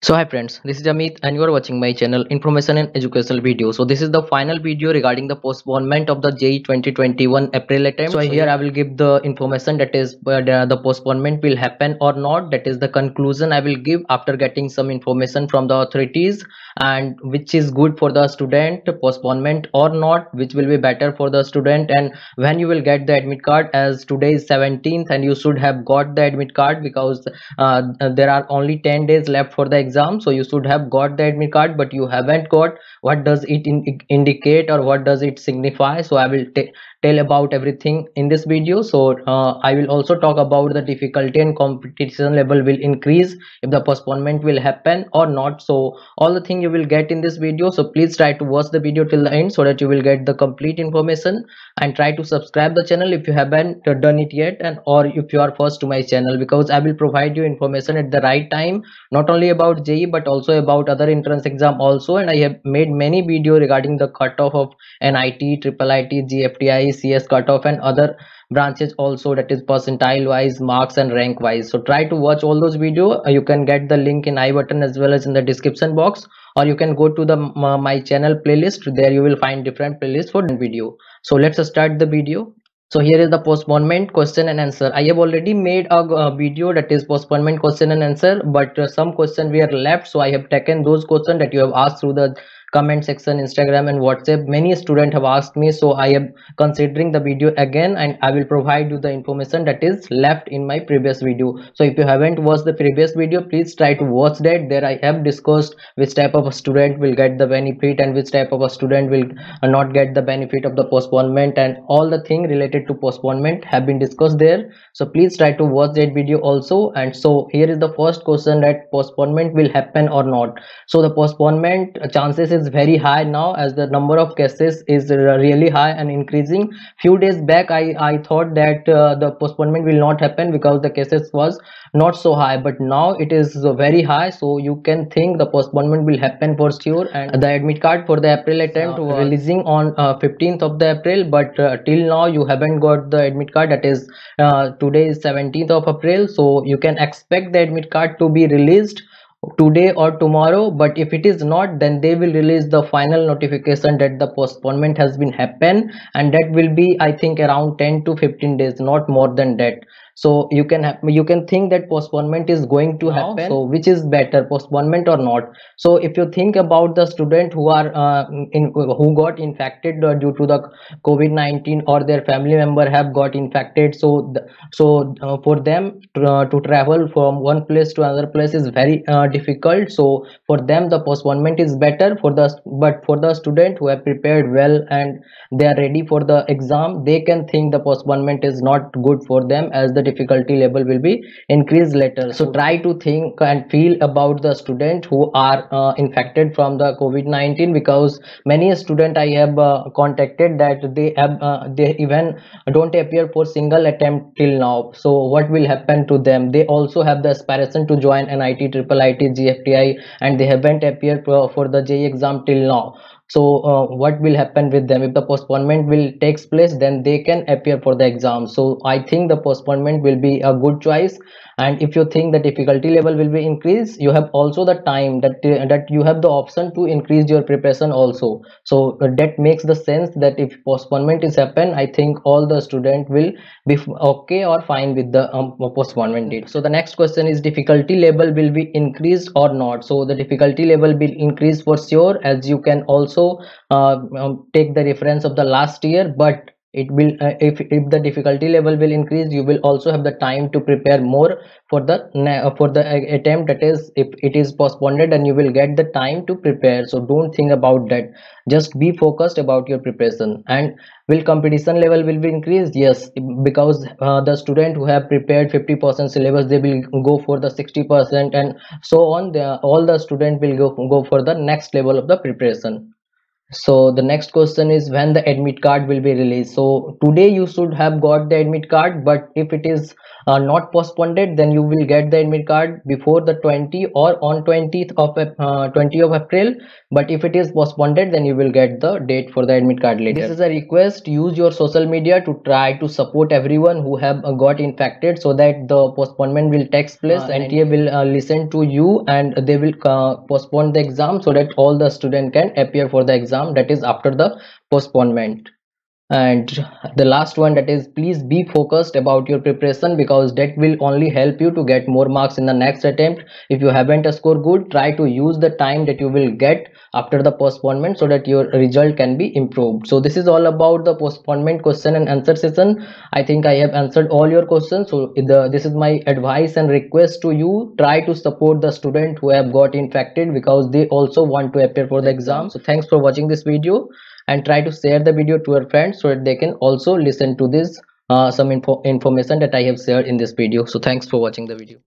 So hi friends, this is Amit and you are watching my channel Information and Educational Video. So this is the final video regarding the postponement of the JEE 2021 April attempt. So here I will give the information that is whether the postponement will happen or not. That is the conclusion I will give after getting some information from the authorities and which is good for the student postponement or not which will be better for the student and when you will get the admit card as today is 17th and you should have got the admit card because uh, there are only 10 days left for the exam so you should have got the admit card but you haven't got. What does it in indicate or what does it signify? So i will tell about everything in this video. So uh, i will also talk about the difficulty and competition level will increase if the postponement will happen or not. So all the thing you will get in this video. So please try to watch the video till the end so that you will get the complete information. And try to subscribe the channel if you haven't done it yet and or if you are first to my channel because i will provide you information at the right time. Not only about JEE but also about other entrance exam also. And i have made many video regarding the cutoff of NIT, Triple IT, GFTI, CS cutoff and other branches also that is percentile wise marks and rank wise so try to watch all those video. Uh, you can get the link in i button as well as in the description box or you can go to the uh, my channel playlist. There you will find different playlist for video. So let's start the video so here is the postponement question and answer. I have already made a, a video that is postponement question and answer but uh, some question were left so i have taken those questions that you have asked through the comment section instagram and whatsapp. Many students have asked me so i am considering the video again and i will provide you the information that is left in my previous video. So if you haven't watched the previous video please try to watch that. There i have discussed which type of a student will get the benefit and which type of a student will not get the benefit of the postponement and all the thing related to postponement have been discussed there. So please try to watch that video also. And so here is the first question that postponement will happen or not. So the postponement chances is very high now as the number of cases is really high and increasing. Few days back i i thought that uh, the postponement will not happen because the cases was not so high but now it is very high so you can think the postponement will happen for sure. And the admit card for the april attempt uh, releasing on uh, 15th of the april but uh, till now you haven't got the admit card. That is uh, today is 17th of april so you can expect the admit card to be released today or tomorrow but if it is not then they will release the final notification that the postponement has been happened and that will be i think around 10 to 15 days not more than that so you can have you can think that postponement is going to happen. So which is better postponement or not? So if you think about the student who are uh, in who got infected uh, due to the covid-19 or their family member have got infected so the, so uh, for them to, uh, to, travel from one place to another place is very uh, difficult. So for them the postponement is better. For the but for the student who have prepared well and they are ready for the exam they can think the postponement is not good for them as the difficulty level will be increased later. So try to think and feel about the student who are uh, infected from the covid-19 because many student i have uh, contacted that they have uh, they even don't appear for single attempt till now. So what will happen to them? They also have the aspiration to join nit triple it gfti and they haven't appeared for the JEE exam till now so uh, what will happen with them? If the postponement will takes place then they can appear for the exam. So i think the postponement will be a good choice and if you think the difficulty level will be increased you have also the time that that you have the option to increase your preparation also. So uh, that makes the sense that if postponement is happen i think all the student will be okay or fine with the um, postponement date. So the next question is difficulty level will be increased or not. So the difficulty level will increase for sure as you can also uh, um, take the reference of the last year but it will uh, if, if the difficulty level will increase you will also have the time to prepare more for the uh, for the uh, attempt. That is if it is postponed and you will get the time to prepare. So don't think about that. Just be focused about your preparation. And will competition level will be increased? Yes. Because uh, the student who have prepared 50 percent syllabus they will go for the 60 percent and so on. The, all the student will go go for the next level of the preparation so the next question is when the admit card will be released. So today you should have got the admit card but if it is uh, not postponed then you will get the admit card before the 20 or on 20th of uh, 20 of april. But if it is postponed then you will get the date for the admit card later. This is a request. Use your social media to try to support everyone who have uh, got infected so that the postponement will take place. Uh, and will uh, listen to you and they will uh, postpone the exam so that all the student can appear for the exam that is after the postponement and the last one that is please be focused about your preparation because that will only help you to get more marks in the next attempt. If you haven't scored good try to use the time that you will get after the postponement so that your result can be improved. So this is all about the postponement question and answer session. I think i have answered all your questions. So the this is my advice and request to you. Try to support the student who have got infected because they also want to appear for the exam. So thanks for watching this video and try to share the video to your friends so that they can also listen to this uh, some info information that i have shared in this video. So thanks for watching the video